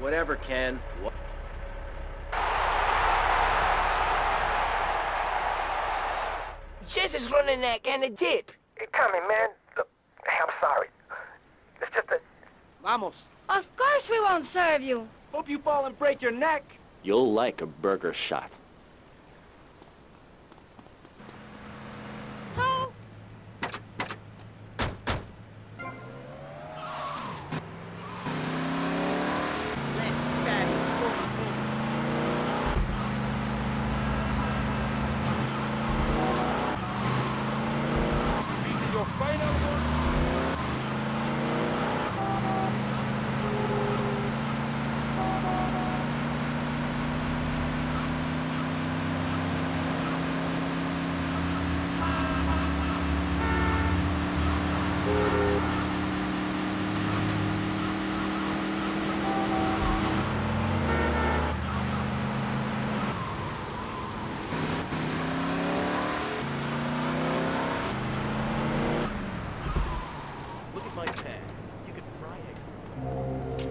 Whatever, Ken. What? Jess is running that kind of dip. Hey, Tommy, man. Look, I'm sorry. It's just that... Vamos. Of course we won't serve you. Hope you fall and break your neck. You'll like a burger shot. Look at my tag. You could fry eggs.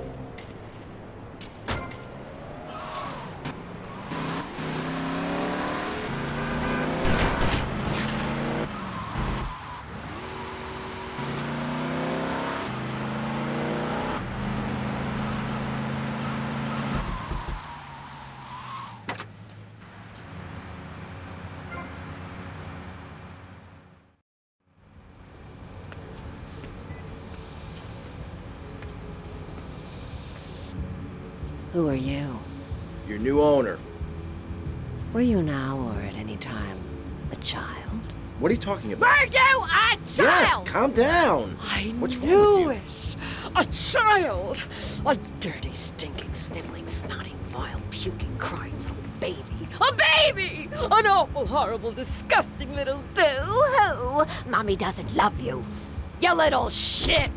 Who are you? Your new owner. Were you now or at any time a child? What are you talking about? Were you a child? Yes, calm down. I What's wrong knew with it. A child. A dirty, stinking, sniveling, snotting, vile, puking, crying little baby. A baby! An awful, horrible, disgusting little boo-hoo. Mommy doesn't love you. You little shit.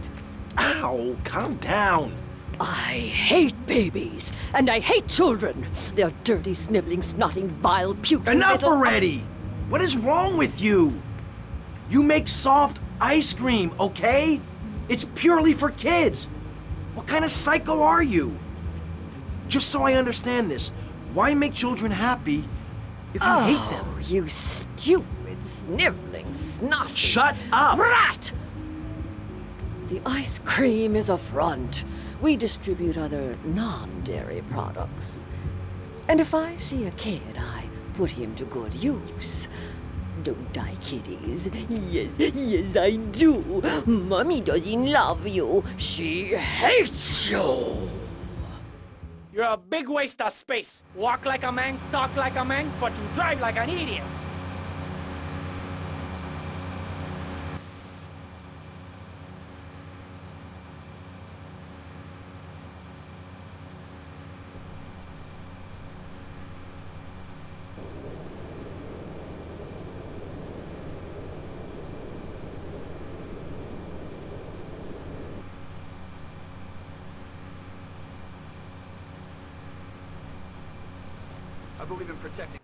Ow, calm down. I hate babies, and I hate children. They're dirty, sniveling, snotting, vile, puking Enough already! What is wrong with you? You make soft ice cream, okay? It's purely for kids. What kind of psycho are you? Just so I understand this, why make children happy if you hate them? Oh, you stupid, sniveling, snotty... Shut up! Rat! The ice cream is a front. We distribute other non-dairy products. And if I see a kid, I put him to good use. Don't I, kiddies? Yes, yes, I do. Mummy doesn't love you. She hates you. You're a big waste of space. Walk like a man, talk like a man, but you drive like an idiot. Believe in protecting.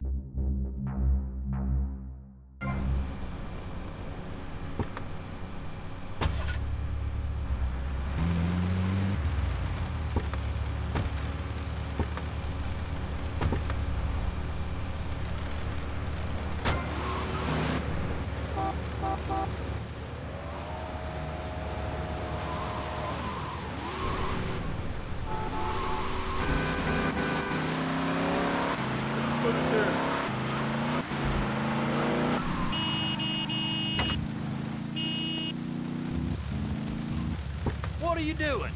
You doing?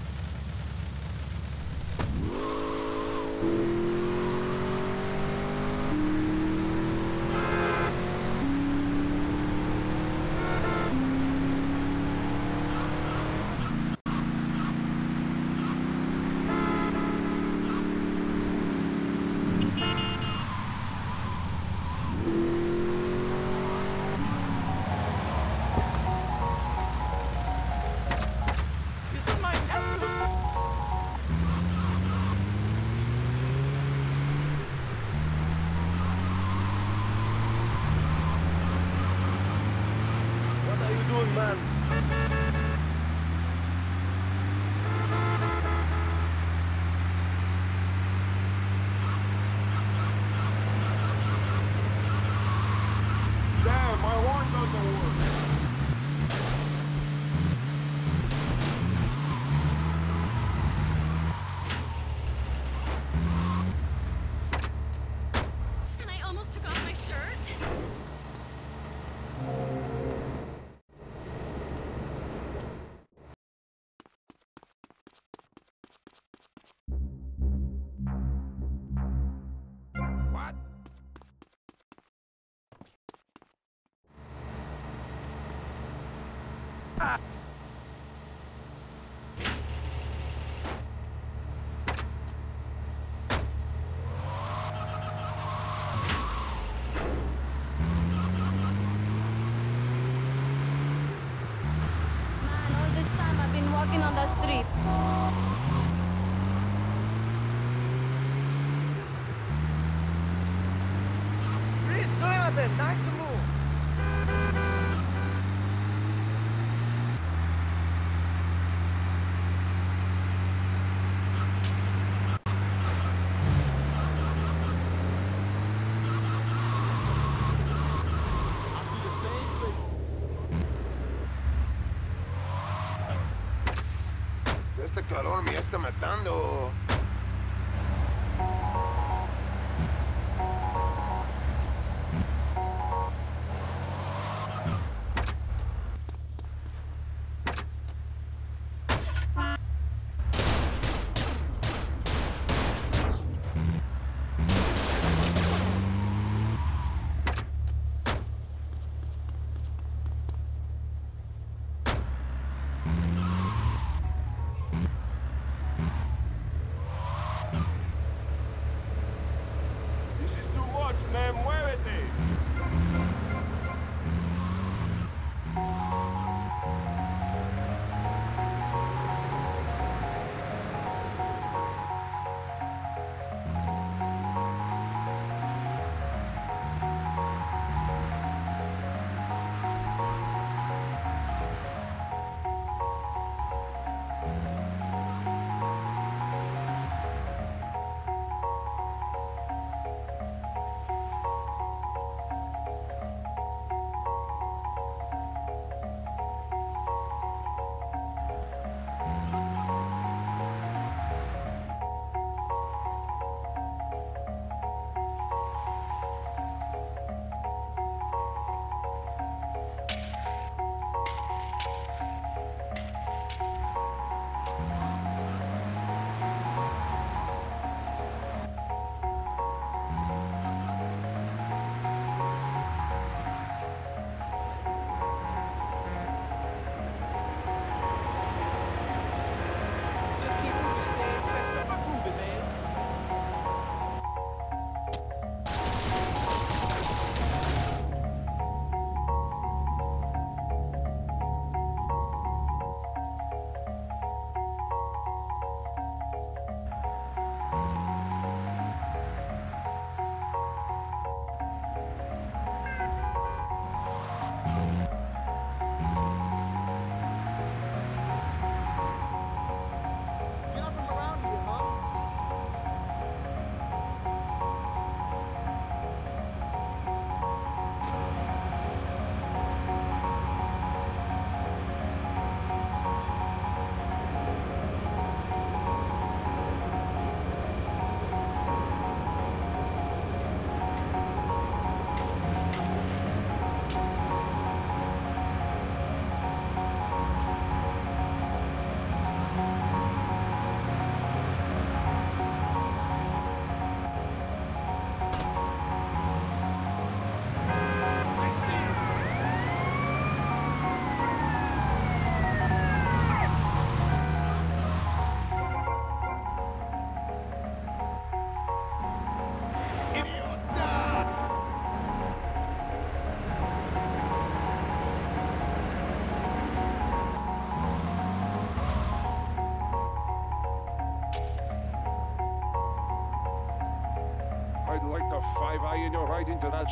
Matando.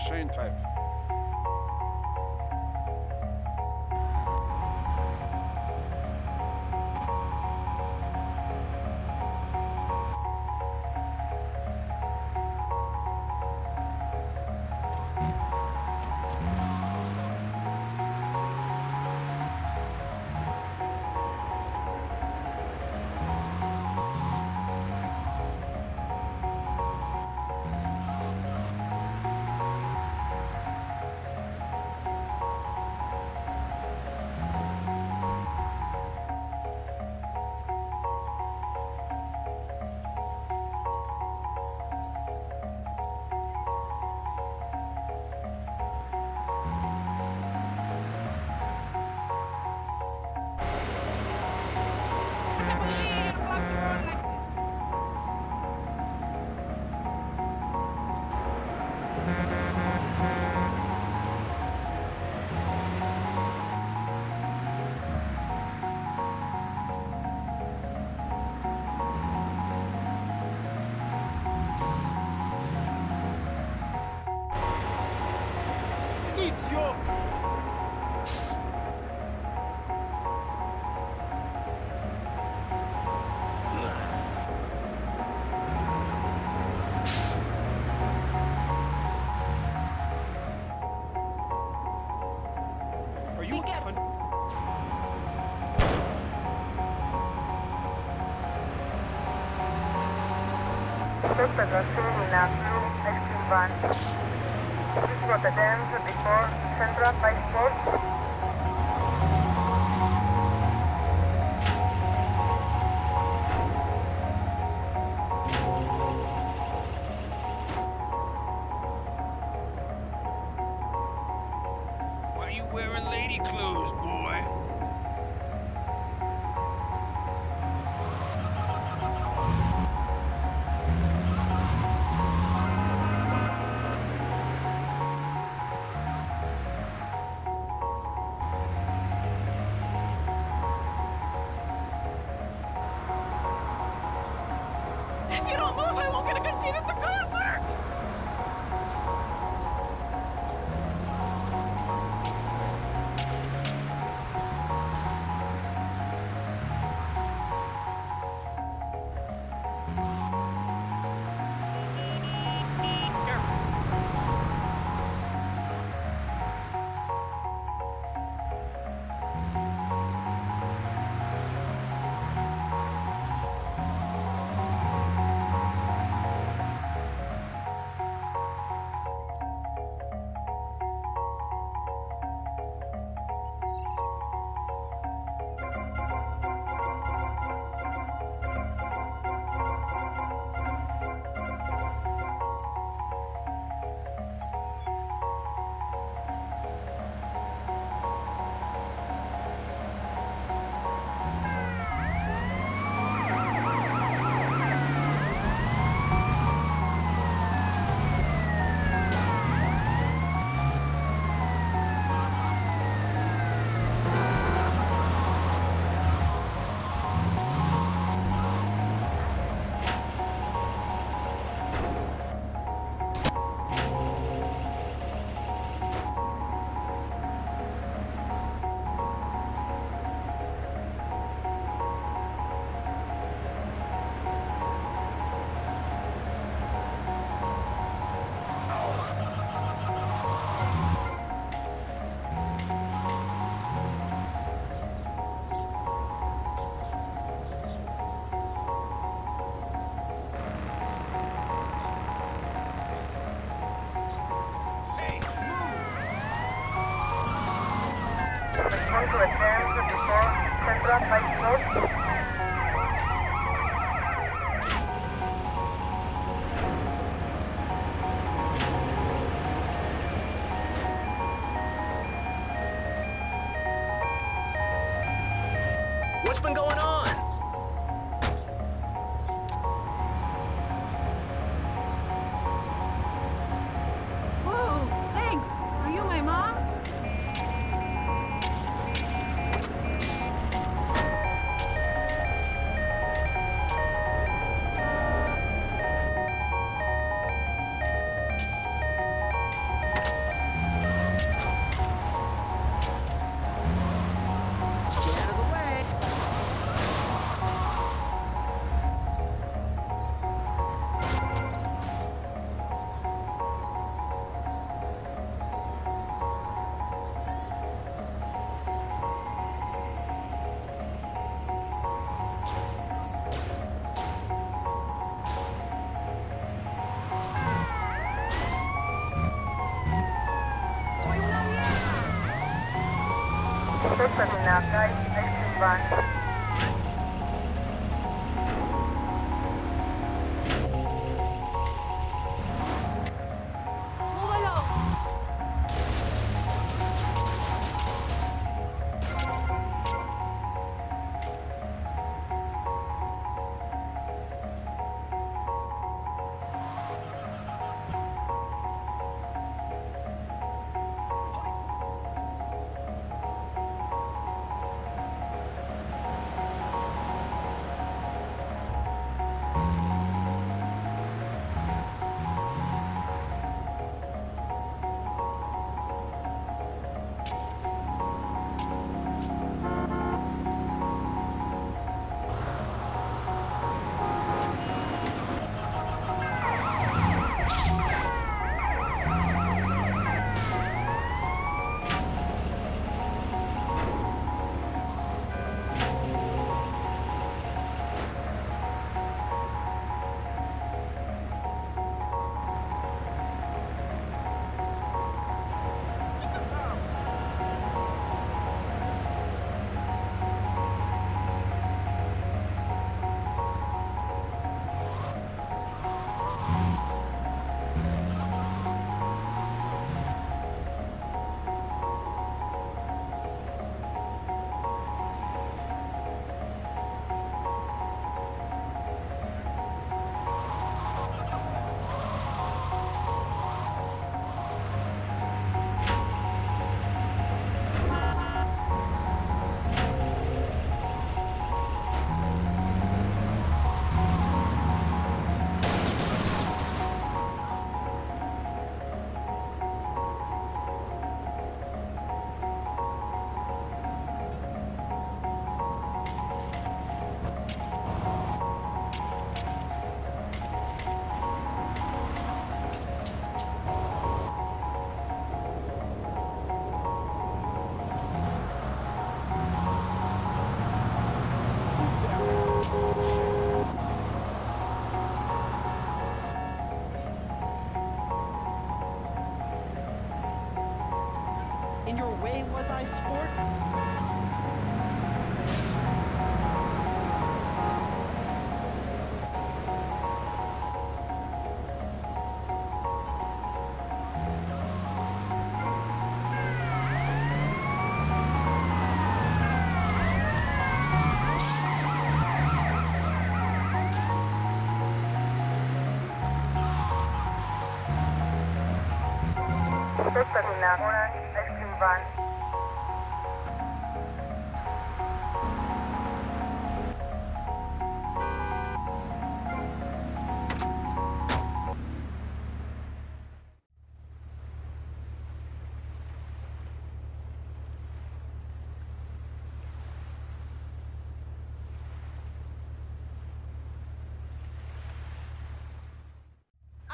Right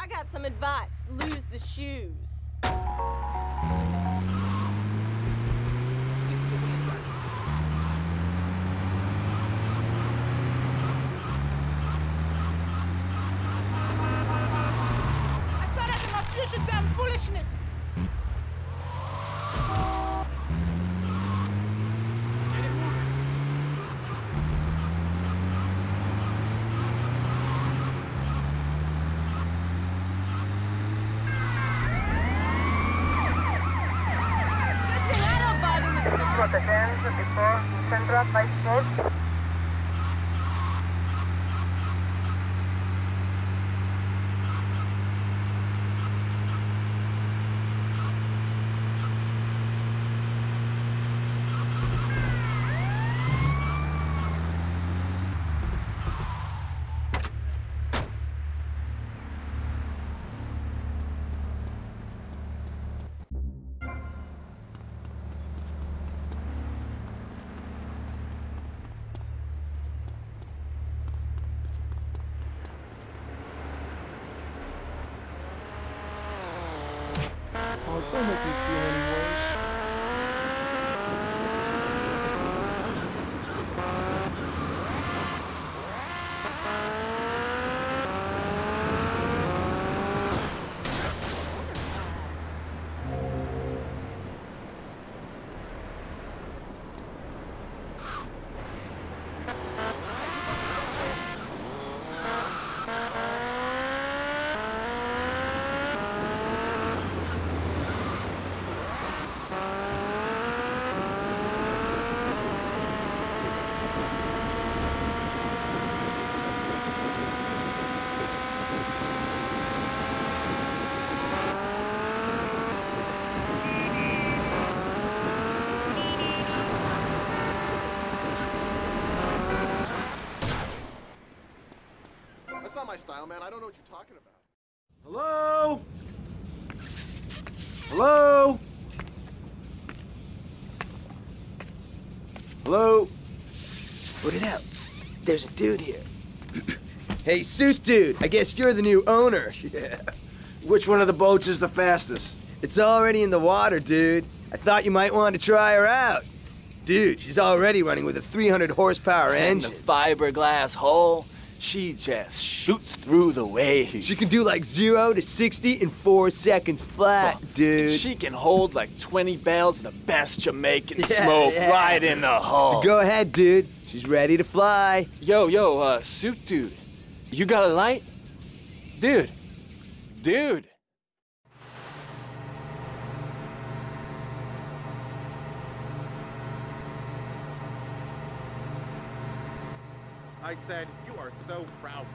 I got some advice. Lose the shoes. Style, man. I don't know what you're talking about. Hello? Hello? Hello? Put it out. There's a dude here. hey, suit dude. I guess you're the new owner. Yeah. Which one of the boats is the fastest? It's already in the water, dude. I thought you might want to try her out. Dude, she's already running with a 300 horsepower And the fiberglass hull, she just shoots through the waves. She can do like 0 to 60 in 4 seconds flat, dude. And she can hold like 20 bales of the best Jamaican Yeah, smoke yeah. right in the hull. So go ahead, dude. She's ready to fly. Yo, yo, uh, suit dude. You got a light? Dude. Dude. I said, are proud,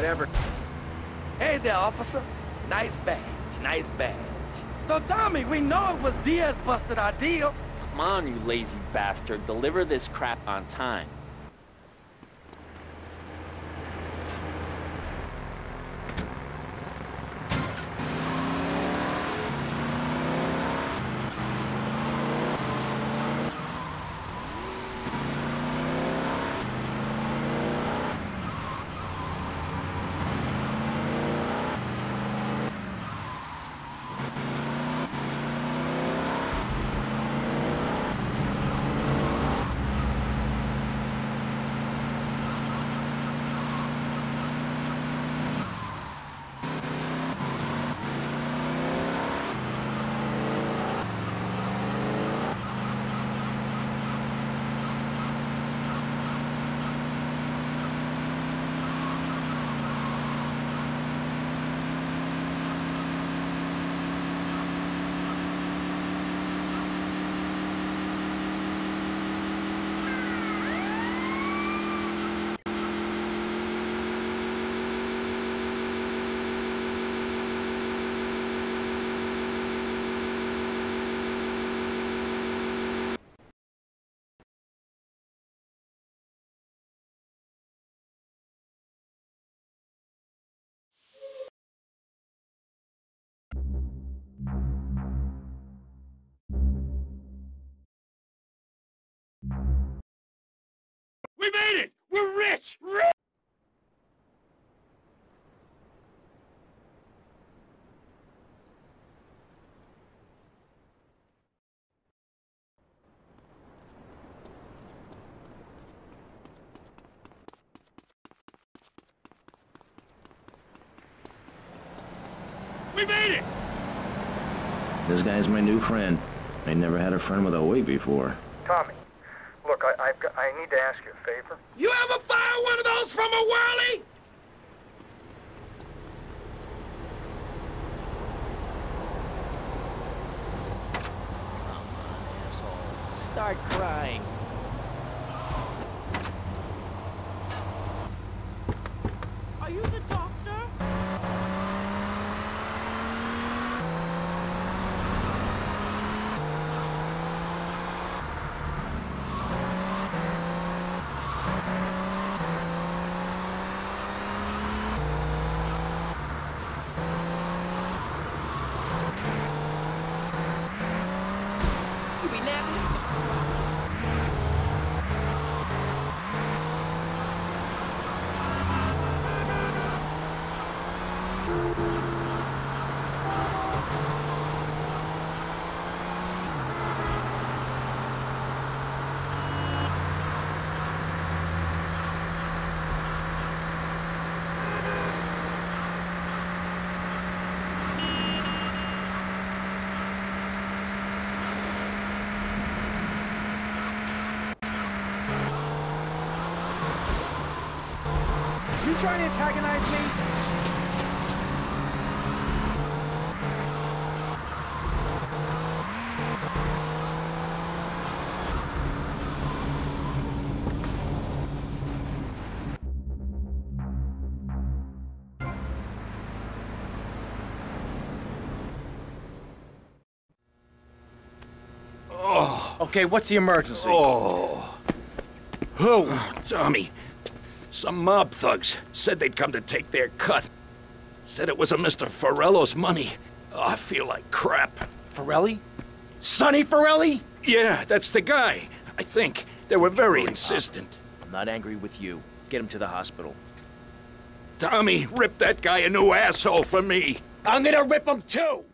Whatever. Hey there, officer. Nice badge, nice badge. So Tommy, we know it was Diaz busted our deal. Come on, you lazy bastard. Deliver this crap on time. We made it! We're rich! Rich! We made it! This guy's my new friend. I never had a friend with a weight before. Tommy, look, I, need to ask you a favor. You ever fire one of those from a whirly? To antagonize me? Oh. Okay, what's the emergency? Oh. Who? Tommy. Some mob thugs said they'd come to take their cut. Said it was a Mr. Forelli's money. Oh, I feel like crap. Forelli? Sonny Forelli? Yeah, that's the guy. I think. They were very insistent. I'm not angry with you. Get him to the hospital. Tommy, rip that guy a new asshole for me. I'm gonna rip him too!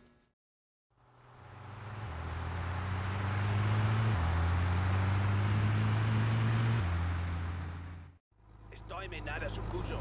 nada é sucuso.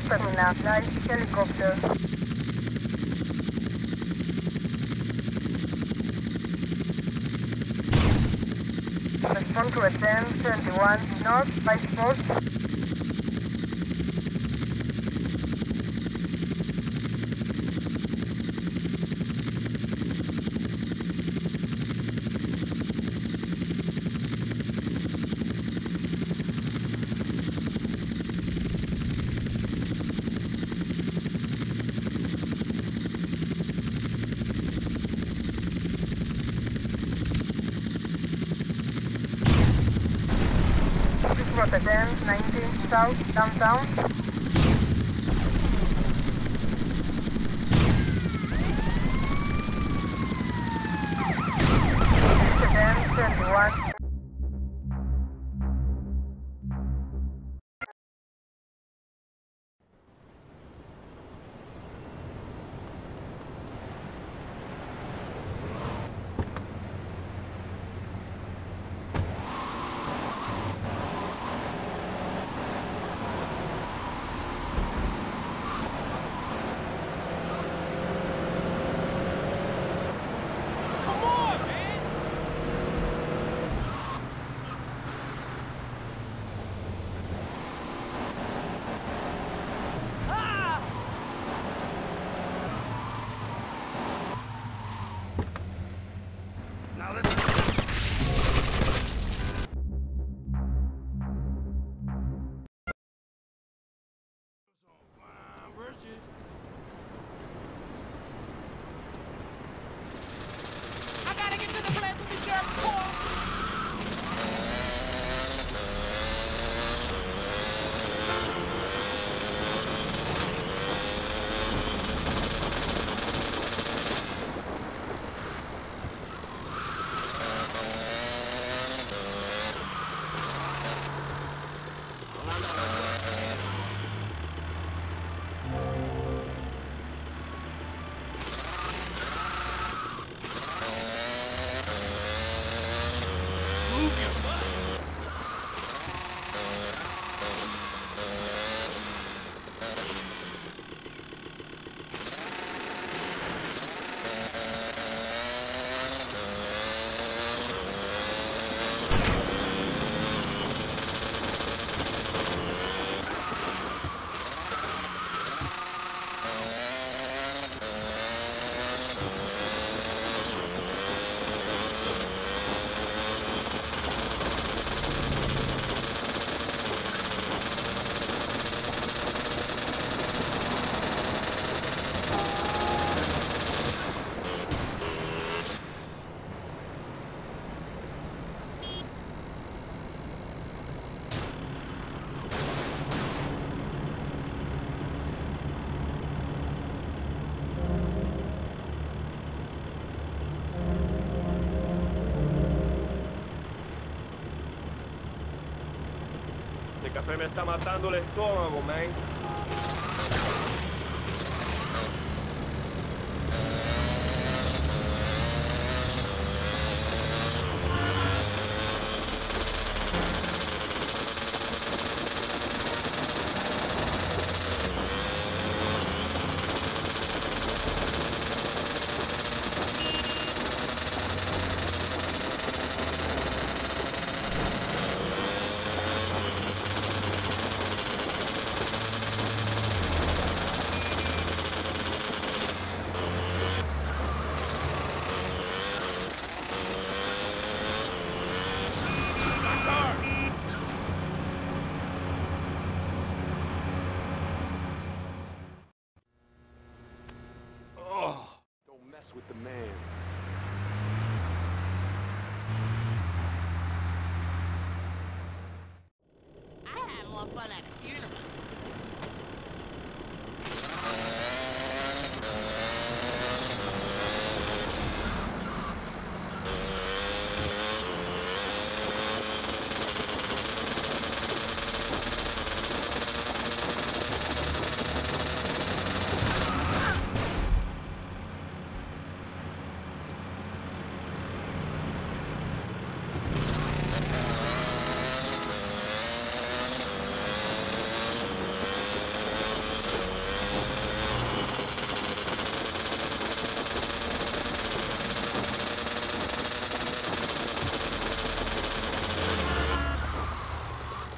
terminal launch helicopter. Respond to ascend 21 north by 4. Café me está matando el estómago, man. I had more fun at a funeral.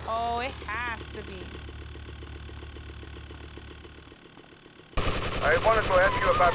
Oh, it has to be. I wanted to ask you about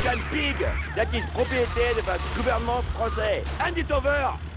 Pig, that is propriété de votre gouvernement français. Hand it over!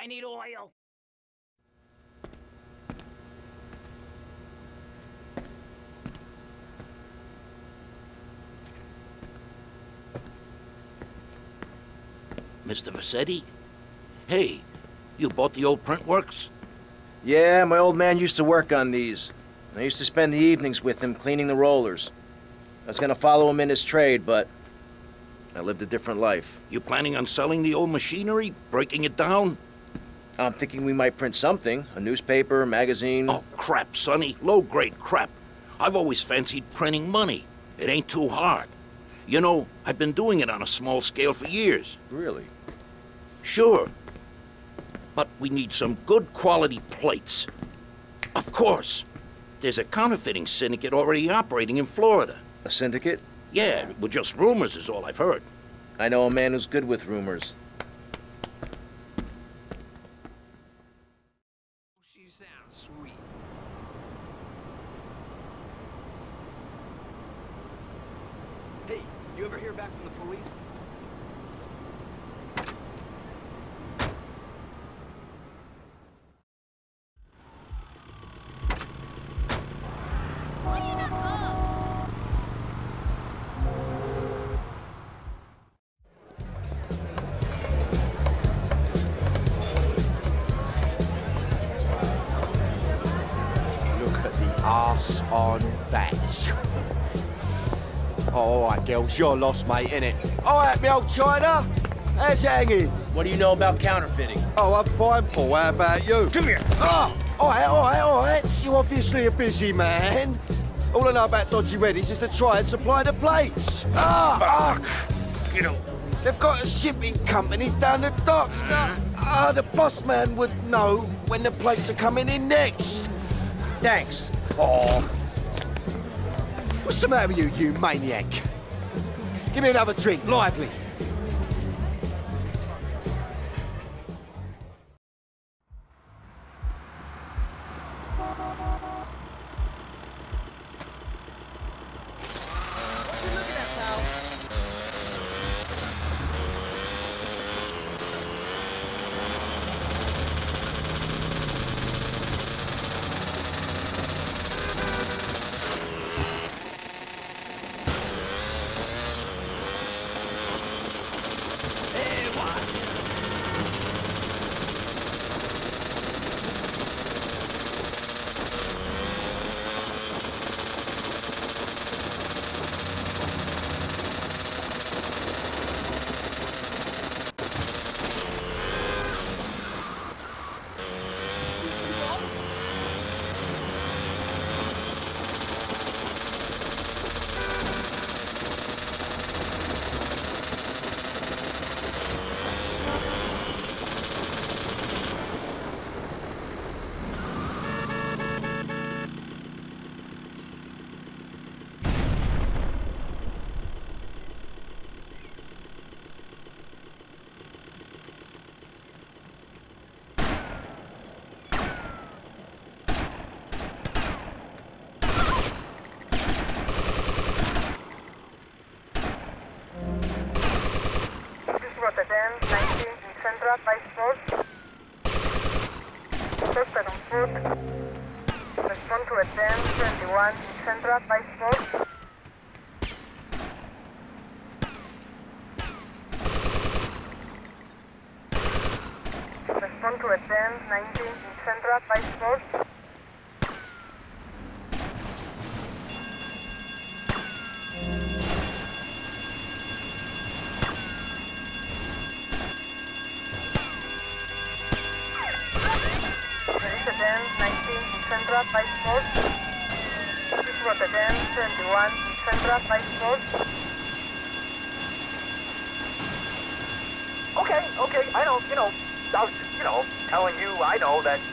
I need oil. Mr. Vercetti? Hey, you bought the old print works? Yeah, my old man used to work on these. I used to spend the evenings with him cleaning the rollers. I was gonna follow him in his trade, but I lived a different life. You planning on selling the old machinery? Breaking it down? I'm thinking we might print something a newspaper, magazine. Oh, crap, Sonny. Low grade crap. I've always fancied printing money. It ain't too hard. You know, I've been doing it on a small scale for years. Really? Sure. But we need some good quality plates. Of course. There's a counterfeiting syndicate already operating in Florida. A syndicate? Yeah, with just rumors is all I've heard. I know a man who's good with rumors. All right, girls, you're lost, mate, innit? All right, me old China. How's it hanging? What do you know about counterfeiting? Oh, I'm fine, Paul. How about you? Come here. Oh, all right, all right, all right. You're obviously a busy man. All I know about Dodgy Reddies is to try and supply the plates. Ah, fuck. You know, they've got a shipping company down the docks. Ah, the boss man would know when the plates are coming in next. Thanks. Oh. What's the matter with you, you maniac? Give me another drink, lively.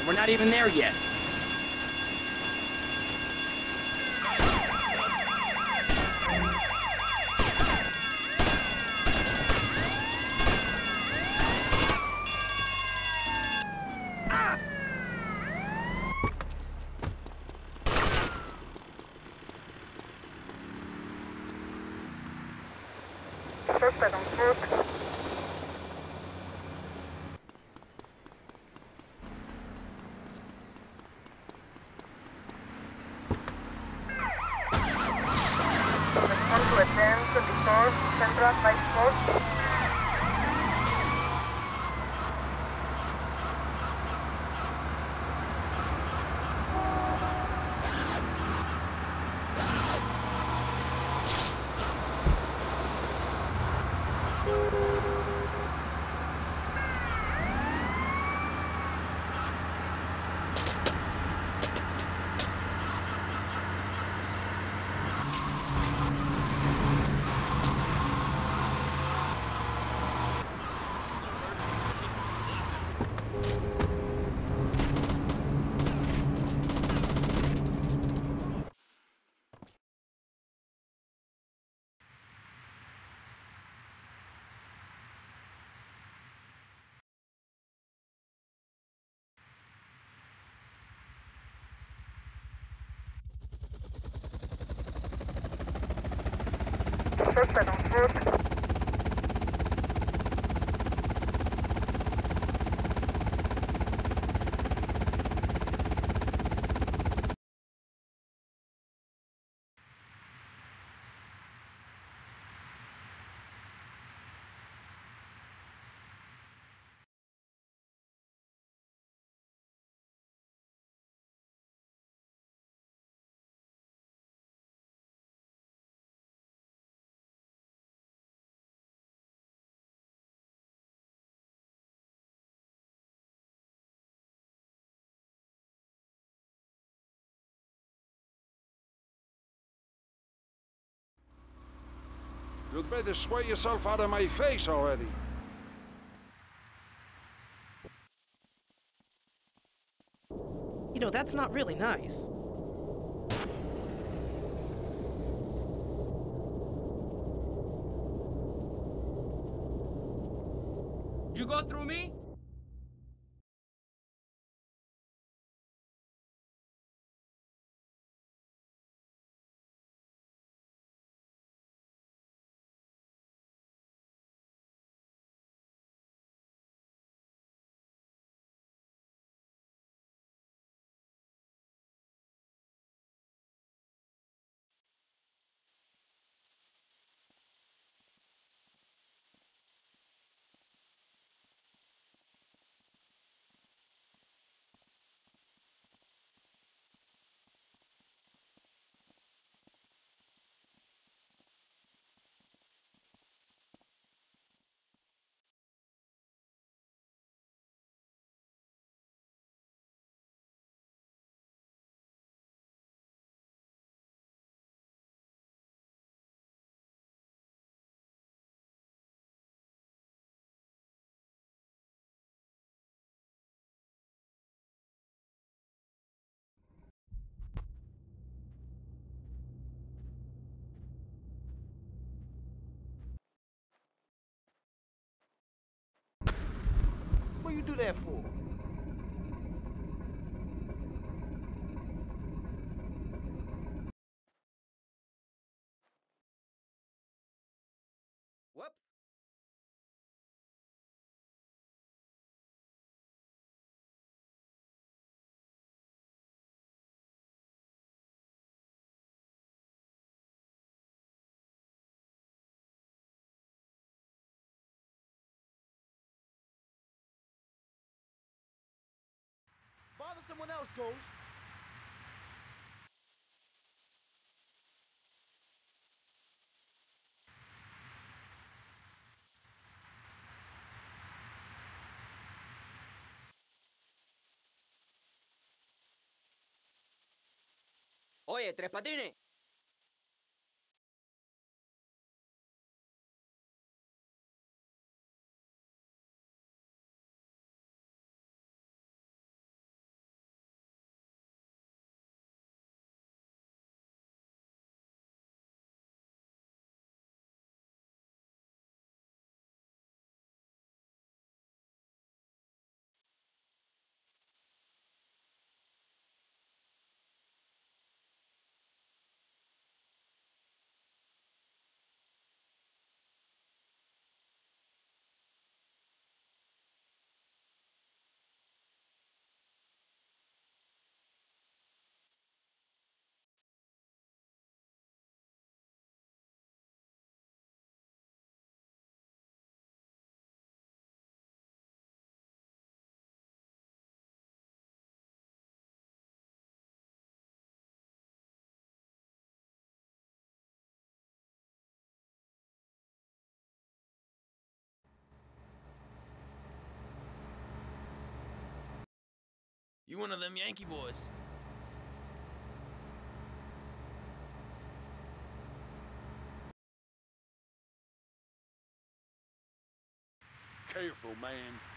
We're not even there yet. Golf, Sandra, Vice Suspect You'd better swear yourself out of my face already. You know, that's not really nice. Did you go through me? You do that for? Goes. Oye, Tres Patines. You one of them Yankee boys. Careful, man.